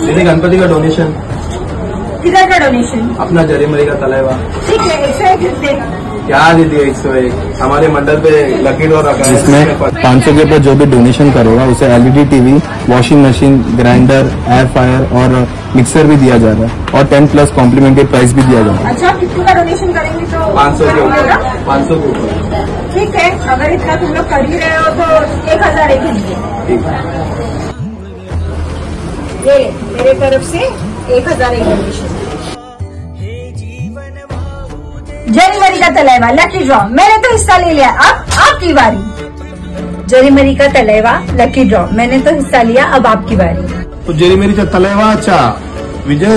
दीदी गणपति का डोनेशन किधर का डोनेशन अपना जरीमरी का तलेवा ठीक है एक सौ एक दे क्या दीदी एक सौ एक? हमारे मंडल पे लकी डोर रखा है। इसमें 500 के ऊपर जो भी डोनेशन करेगा उसे LED TV washing machine grinder air fryer और मिक्सर भी दिया जा रहा है। और टेन प्लस कॉम्प्लीमेंट्री प्राइस भी दिया जा रहा है। अच्छा कितने का डोनेशन करेंगे तो पाँच सौ के ऊपर। पाँच सौ के ऊपर। ठीक है अगर इतना तुम लोग कर ही रहे हो तो एक हज़ार एक ही दीजिए ठीक है। ये मेरे तरफ़ से एक हज़ार एक मरी जरीमरी का तलेवा लकी ड्रॉ मैंने तो हिस्सा ले लिया अब आपकी बारी। जरीमरी का तलेवा लकी ड्रॉ मैंने तो हिस्सा लिया अब आपकी बारी। तो जेरी का तलेवा अच्छा विजय